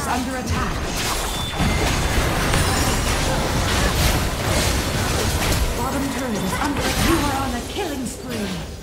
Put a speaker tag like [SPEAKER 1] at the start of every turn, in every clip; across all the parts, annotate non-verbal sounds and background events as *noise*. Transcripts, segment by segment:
[SPEAKER 1] is under attack. Bottom turret is under attack. You are on a killing spree.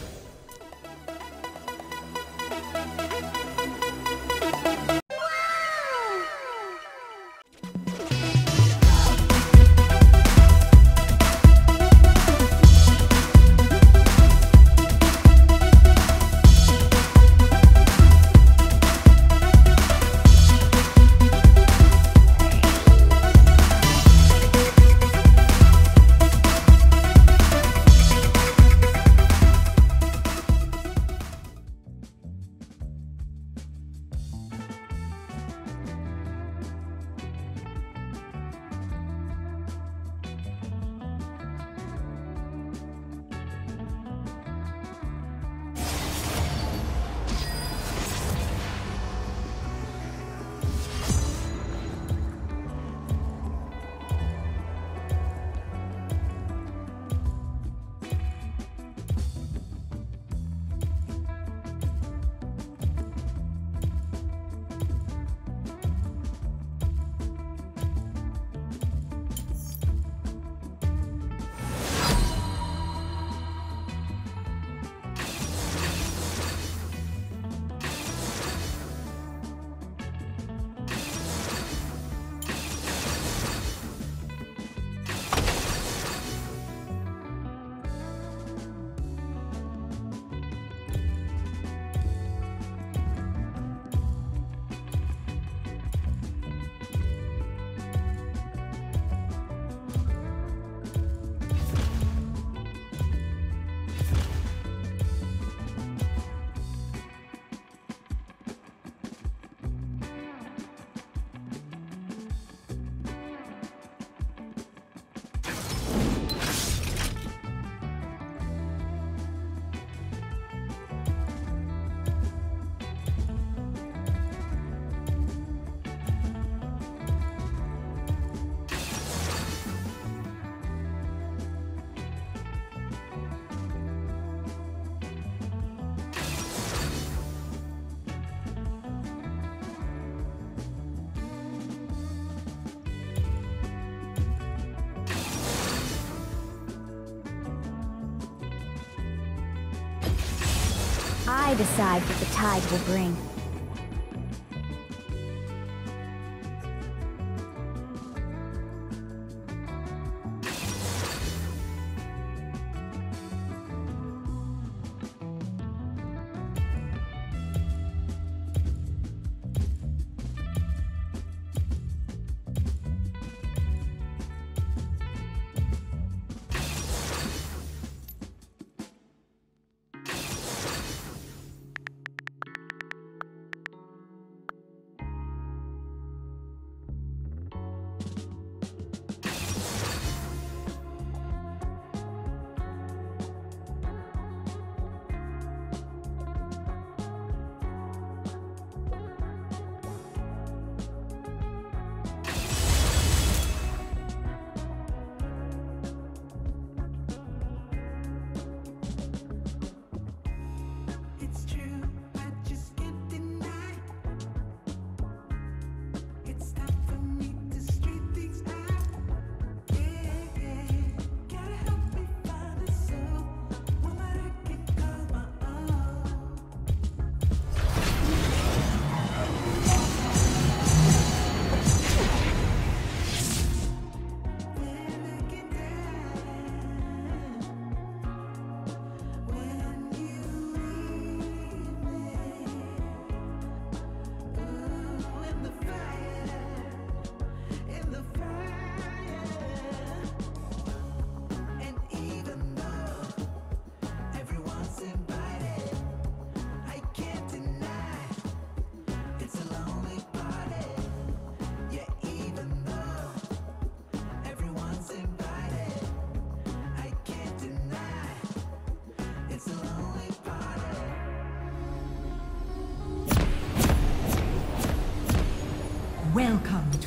[SPEAKER 2] I decide what the tide will bring.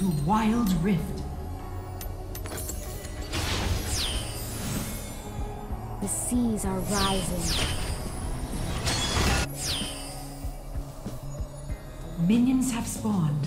[SPEAKER 1] To Wild Rift.
[SPEAKER 2] The seas are rising.
[SPEAKER 1] Minions have spawned.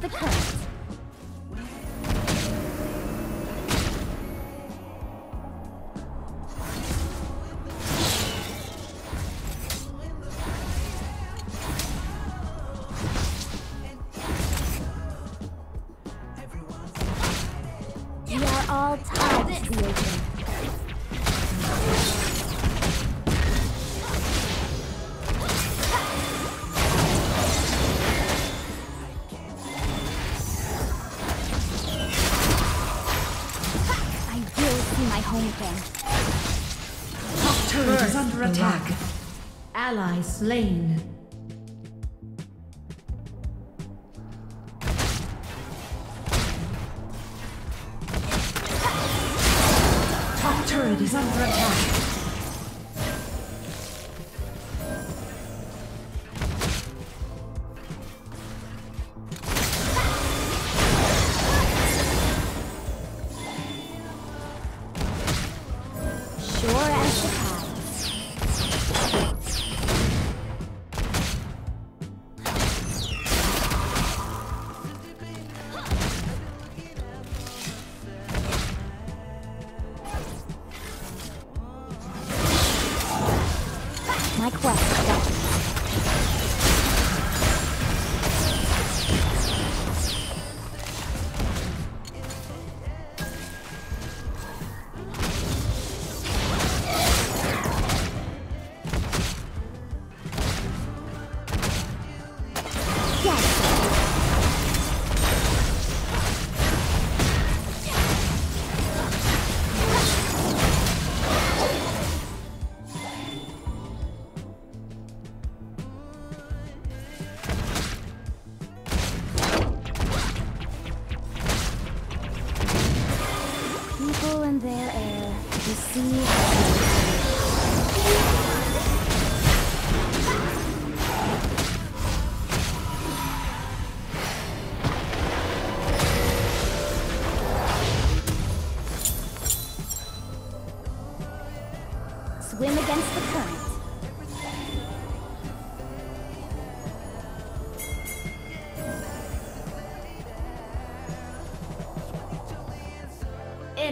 [SPEAKER 2] The current.
[SPEAKER 3] Slain. Top turret is under attack.
[SPEAKER 2] And their air, uh, the sea.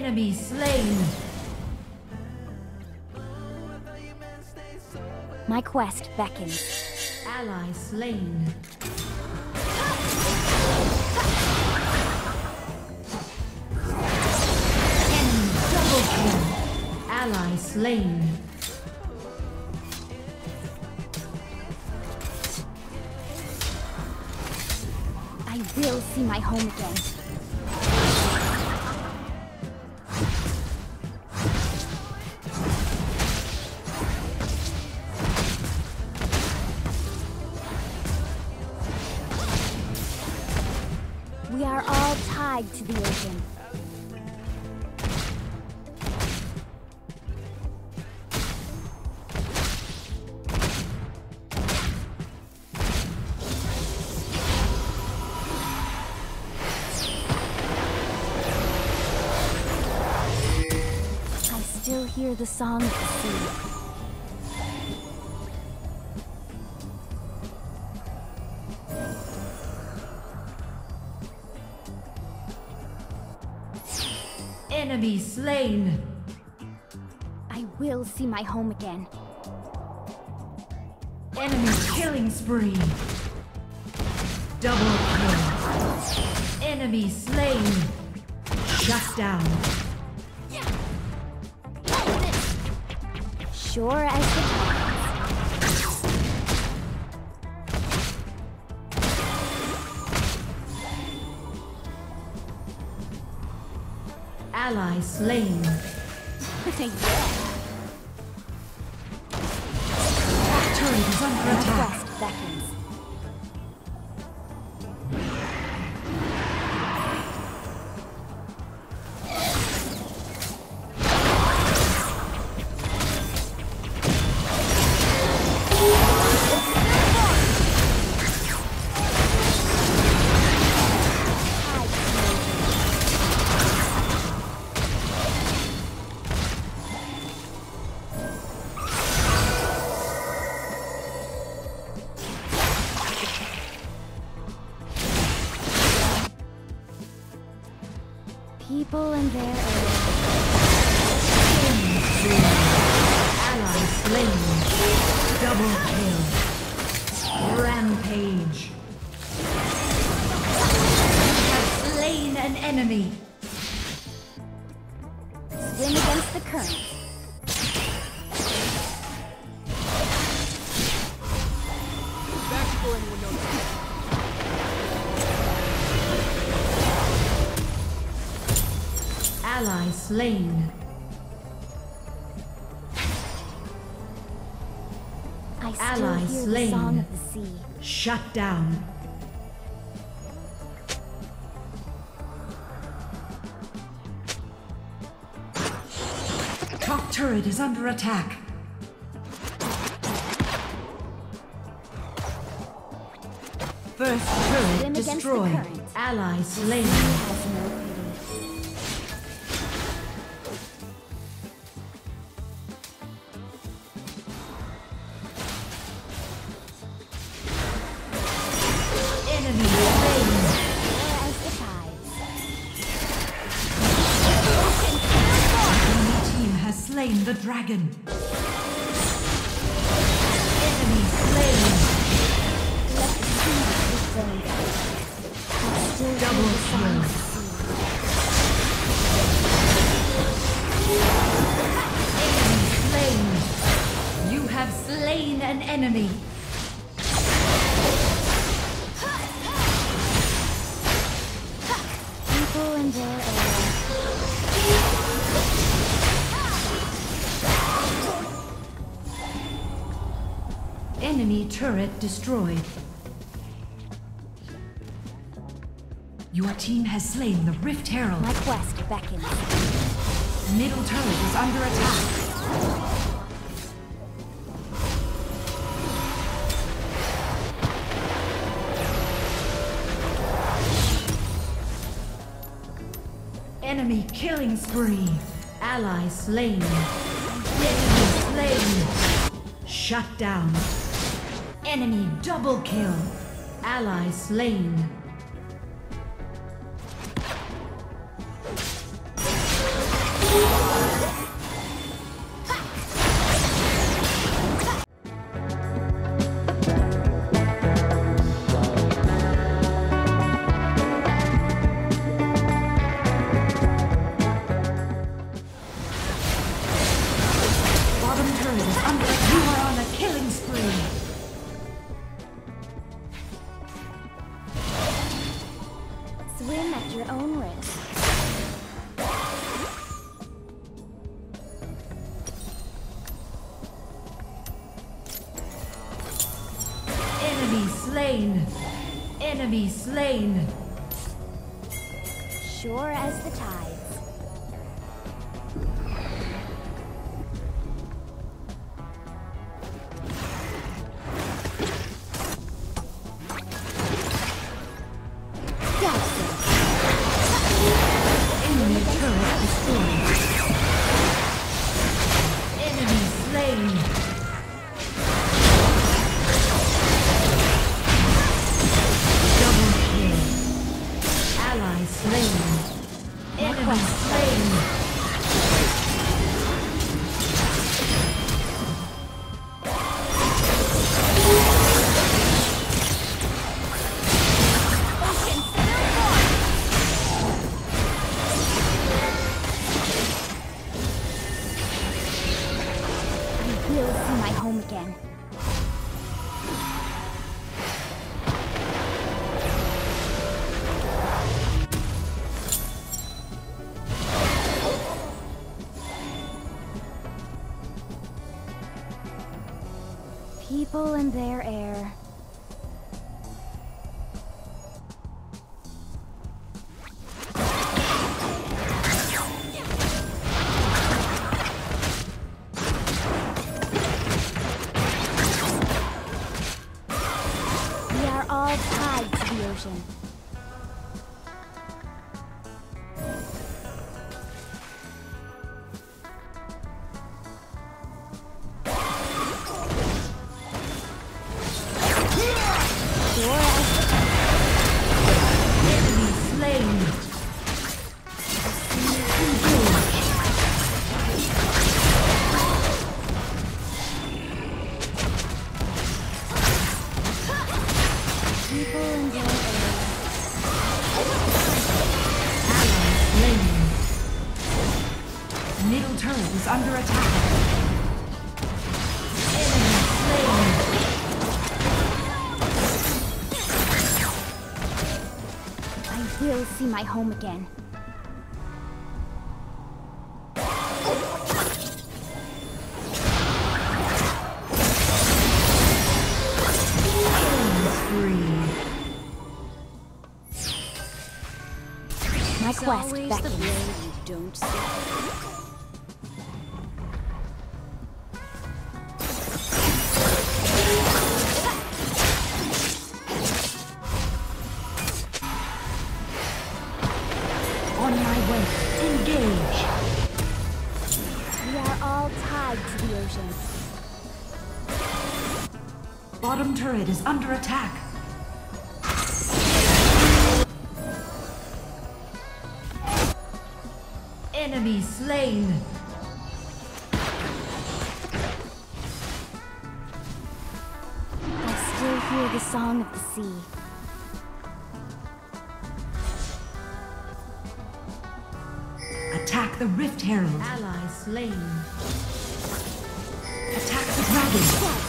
[SPEAKER 3] Enemy slain.
[SPEAKER 2] My quest beckons.
[SPEAKER 3] Ally slain. Enemy double kill. Ally slain.
[SPEAKER 2] All tied to the ocean. I still hear the song of the sea.
[SPEAKER 3] Slain.
[SPEAKER 2] I will see my home again.
[SPEAKER 3] Enemy killing spree. Double kill. Enemy slain. Shut down.
[SPEAKER 2] Sure as the
[SPEAKER 3] Ally slain. *laughs*
[SPEAKER 1] slain.
[SPEAKER 2] I still
[SPEAKER 1] Ally
[SPEAKER 2] hear
[SPEAKER 1] slain.
[SPEAKER 2] The song of the sea.
[SPEAKER 1] Shut down. Top turret is under attack. First turret destroyed. Ally slain. destroyed. Your team has slain the Rift Herald.
[SPEAKER 2] My quest beckons.
[SPEAKER 1] Middle turret is under attack. Enemy killing spree. Ally slain. Enemy slain. Shut down. Enemy double kill. Ally slain.
[SPEAKER 2] sure as the tides. My home again. My quest beckons.
[SPEAKER 1] Turret is under attack. Enemy slain.
[SPEAKER 2] I still hear the song of the sea.
[SPEAKER 1] Attack the Rift Herald. Ally slain. Attack the dragon.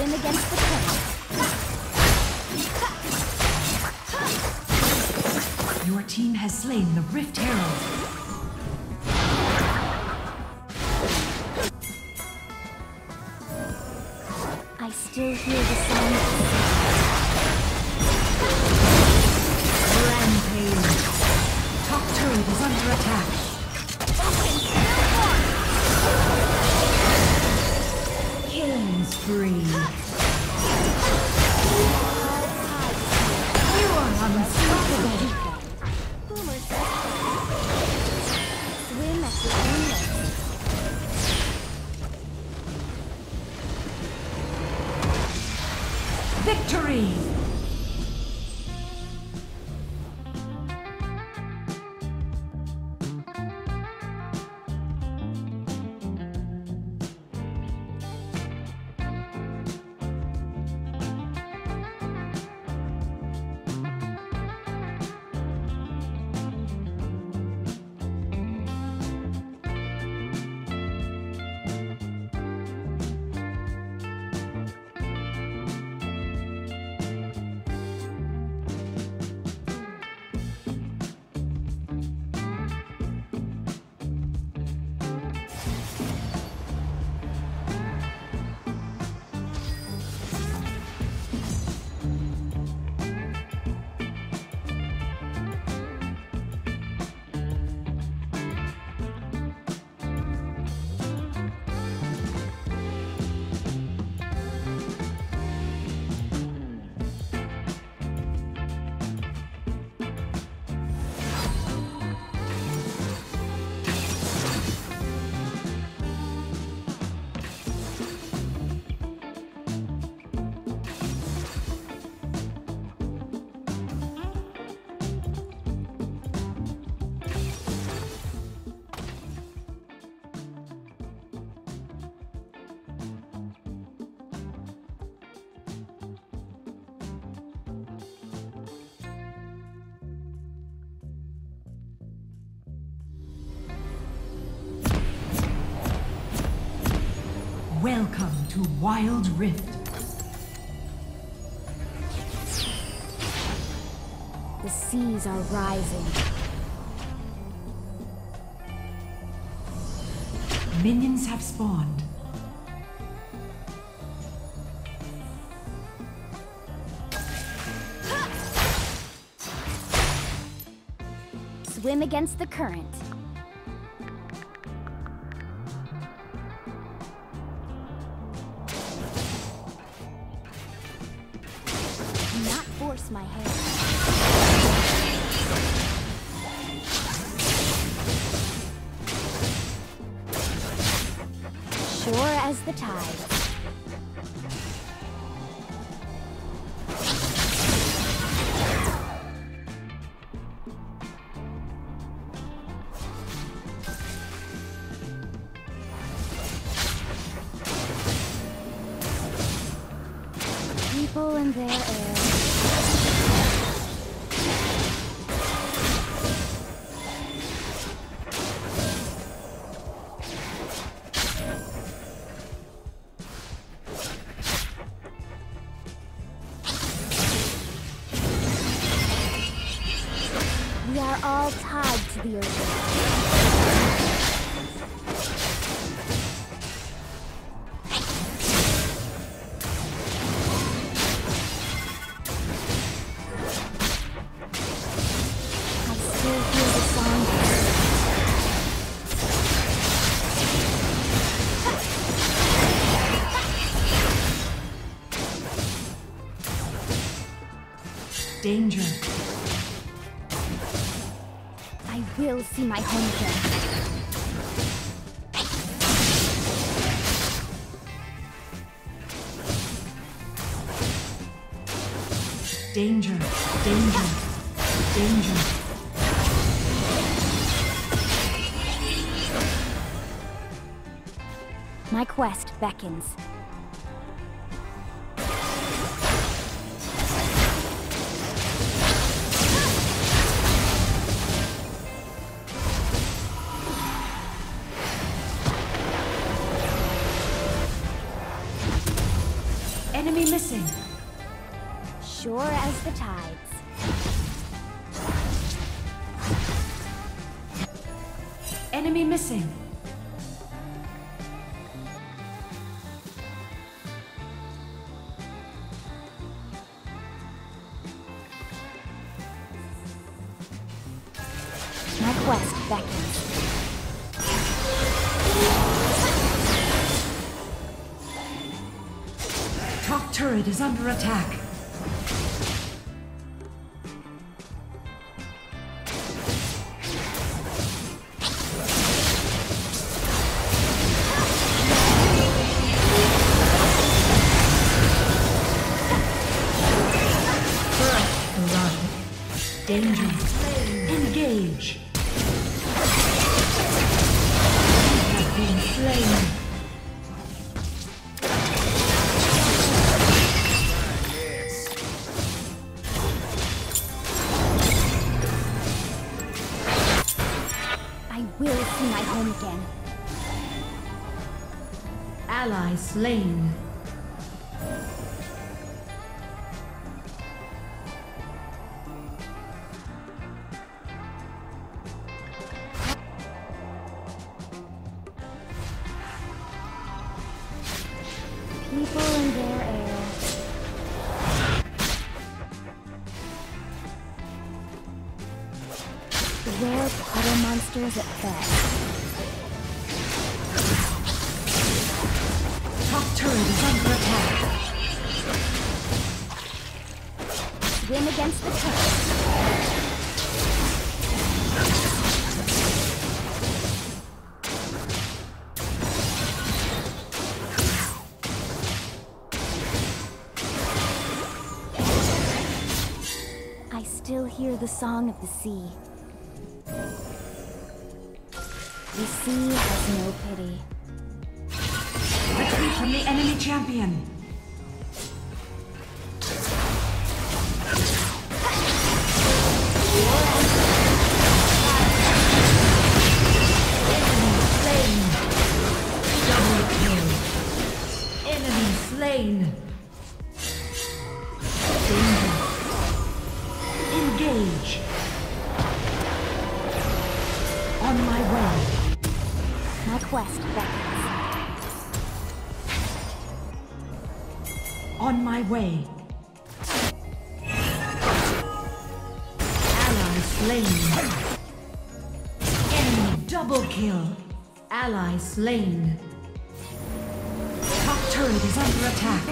[SPEAKER 2] Against the.
[SPEAKER 1] Your team has slain the Rift Herald. To Wild Rift.
[SPEAKER 2] The seas are rising.
[SPEAKER 1] Minions have spawned.
[SPEAKER 2] Swim against the current. Sure
[SPEAKER 1] Danger.
[SPEAKER 2] I will see my home again.
[SPEAKER 1] Danger. Danger. Danger.
[SPEAKER 2] My quest beckons. Quest beckons.
[SPEAKER 1] Top turret is under attack. Danger. Slain.
[SPEAKER 2] People in their air. Rare puddle monsters at best.
[SPEAKER 1] Top turret is under attack.
[SPEAKER 2] Swim against the current. I still hear the song of the sea. The sea has no pity.
[SPEAKER 1] From the enemy champion. Enemy slain. My way. Ally slain. Enemy double kill. Ally slain. Top turret is under attack.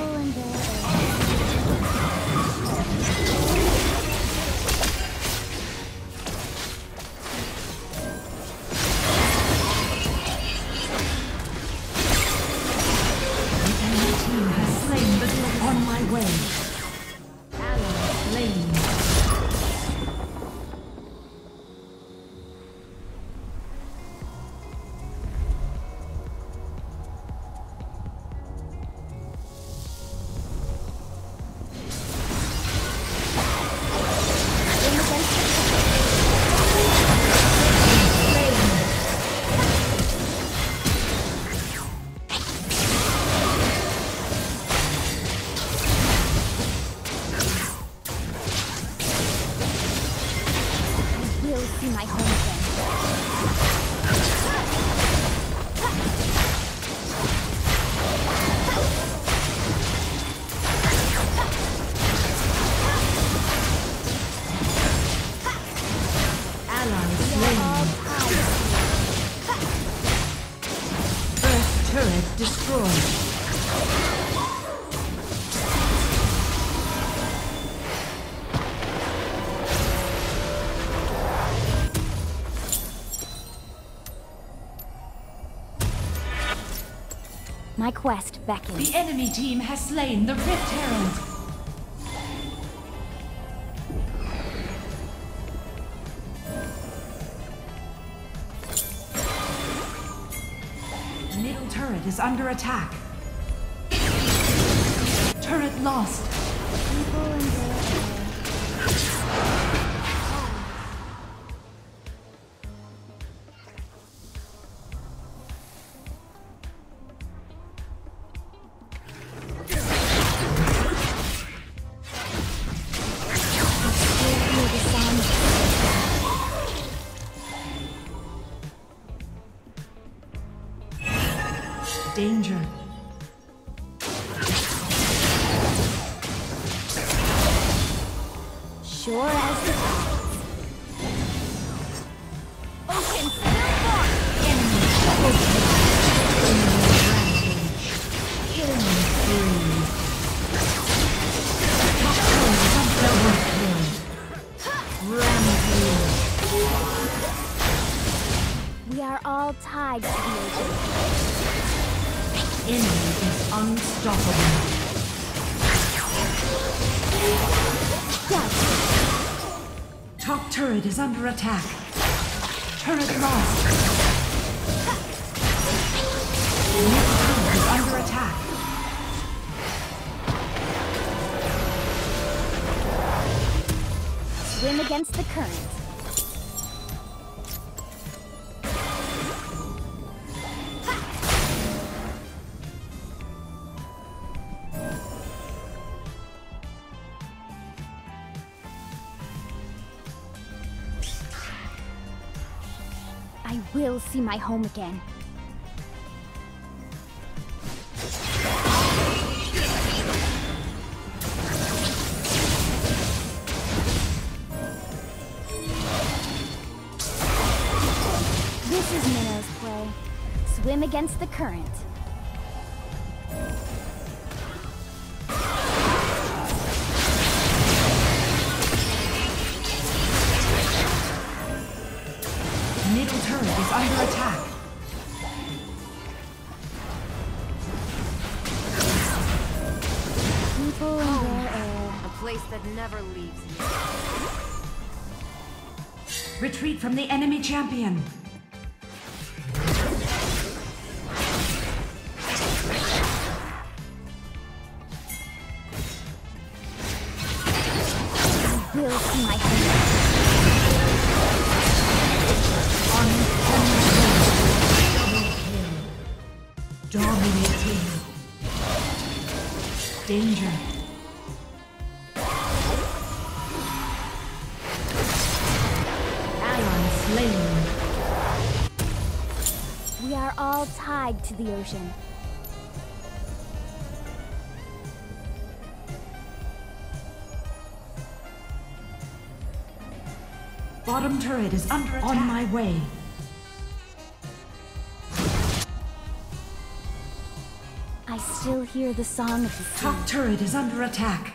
[SPEAKER 1] destroyed. My
[SPEAKER 2] quest beckons.
[SPEAKER 1] The enemy team has slain the Rift Herald. Under attack. Turret lost. Enemy is unstoppable.
[SPEAKER 2] Doubtful.
[SPEAKER 1] Top turret is under attack. Turret lost. Middle turret is under attack.
[SPEAKER 2] Swim against the current. Will see my home again. This is Minnow's play. Swim against the current.
[SPEAKER 1] Under attack.
[SPEAKER 2] People their. Oh.
[SPEAKER 4] A place that never leaves you.
[SPEAKER 1] Retreat from the enemy champion.
[SPEAKER 2] The ocean.
[SPEAKER 1] Bottom turret is under attack. On my way.
[SPEAKER 2] I still hear the song of the sea.
[SPEAKER 1] Top turret is under attack.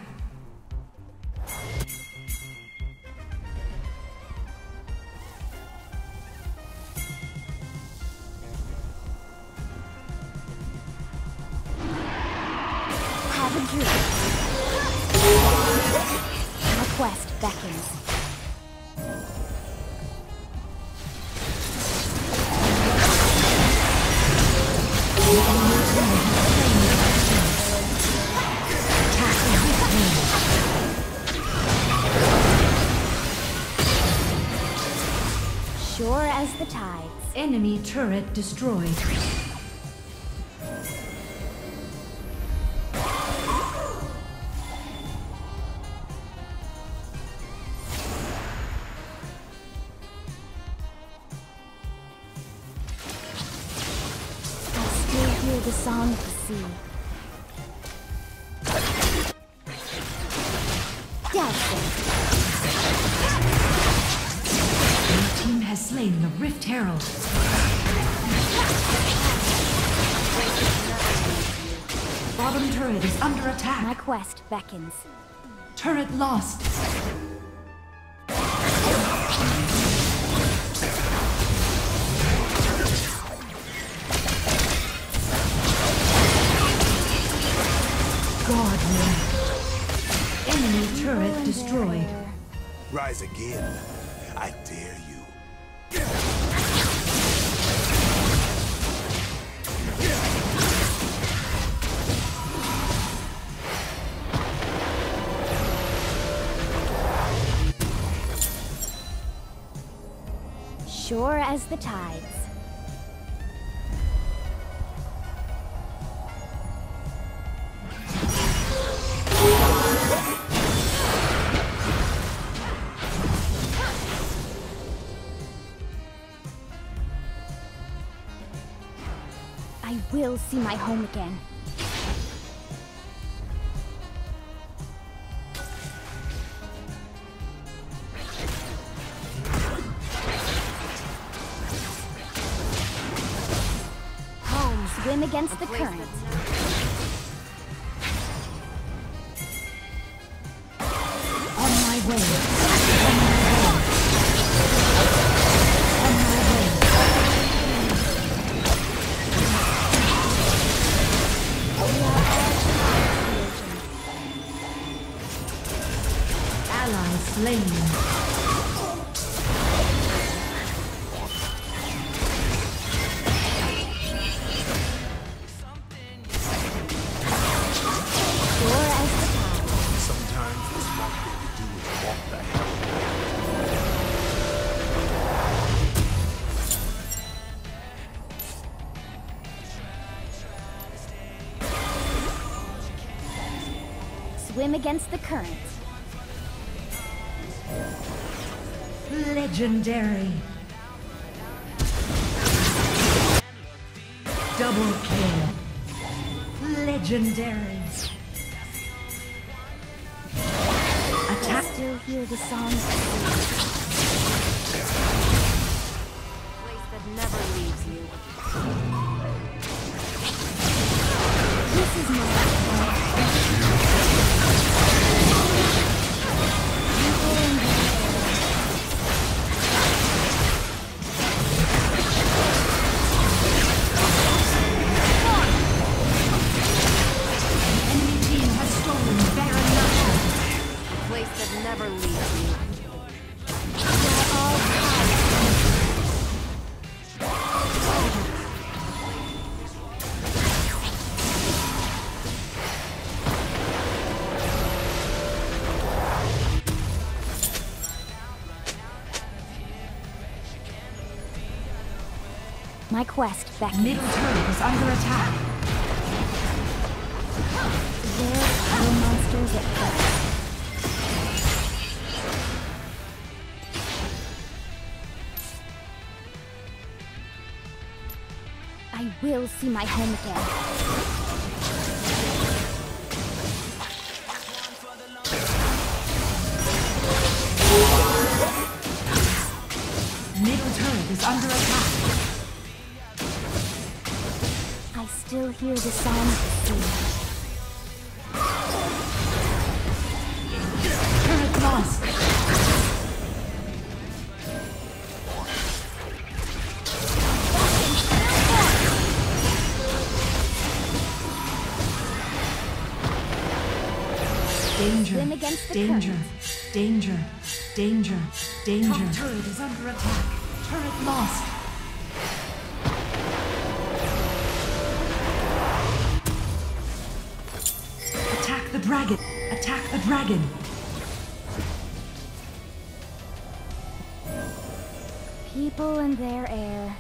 [SPEAKER 1] Turret destroyed.
[SPEAKER 2] I still hear the song of the sea. Doubtful.
[SPEAKER 1] Your team has slain the Rift Herald. Bottom turret is under attack.
[SPEAKER 2] My quest beckons.
[SPEAKER 1] Turret lost. God,
[SPEAKER 2] Enemy
[SPEAKER 1] turret
[SPEAKER 2] destroyed.
[SPEAKER 5] Rise again. I dare you.
[SPEAKER 2] Sure as the tides. I will see my home again. Swim against the current.
[SPEAKER 1] On my way.
[SPEAKER 2] Against the current.
[SPEAKER 1] Legendary. Double kill. Legendary.
[SPEAKER 2] I
[SPEAKER 1] Attack.
[SPEAKER 2] still hear the songs.
[SPEAKER 4] place that never leaves you.
[SPEAKER 2] My quest
[SPEAKER 1] Middle turret is under attack.
[SPEAKER 2] there are monsters at first. I will see my home again. Still hear the sound of the sea.
[SPEAKER 1] Turret lost. Danger.
[SPEAKER 2] Swim against the
[SPEAKER 1] Danger. Danger. Danger. Danger. Top turret is under attack. Turret lost. Attack the dragon.
[SPEAKER 2] People and their air.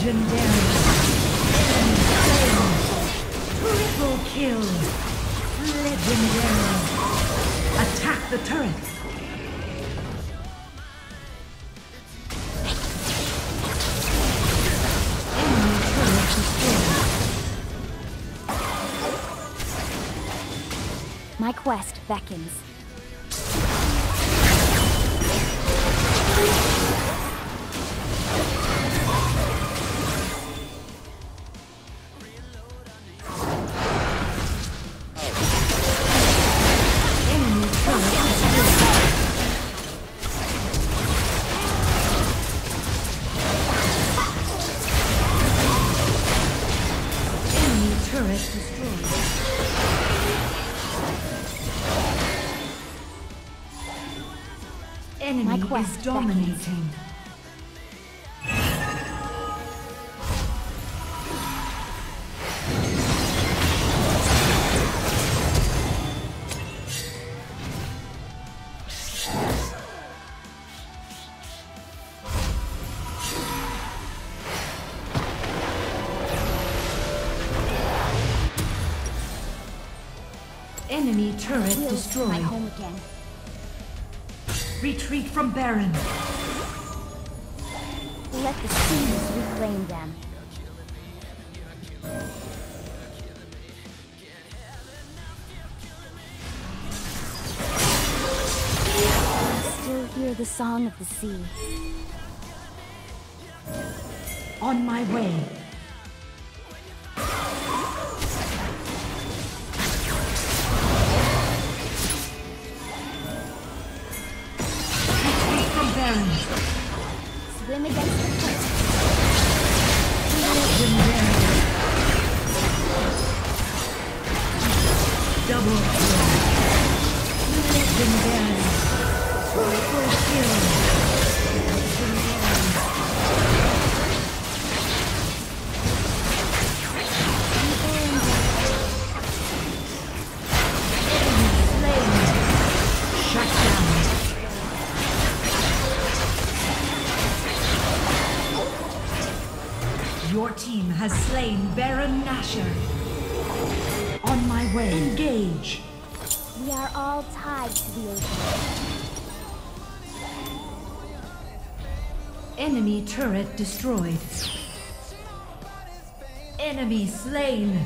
[SPEAKER 1] Legendary. Triple kill. Legendary. Attack the turret.
[SPEAKER 2] My quest beckons.
[SPEAKER 1] Dominating. Enemy turret
[SPEAKER 2] to my
[SPEAKER 1] destroyed.
[SPEAKER 2] home again.
[SPEAKER 1] Retreat from Baron.
[SPEAKER 2] Let the seas reclaim them. Still hear the song of the sea.
[SPEAKER 1] On my way. Your team has slain Baron Nashor. On my way. Engage.
[SPEAKER 2] We are all tied to the ocean.
[SPEAKER 1] Enemy turret destroyed. Enemy slain.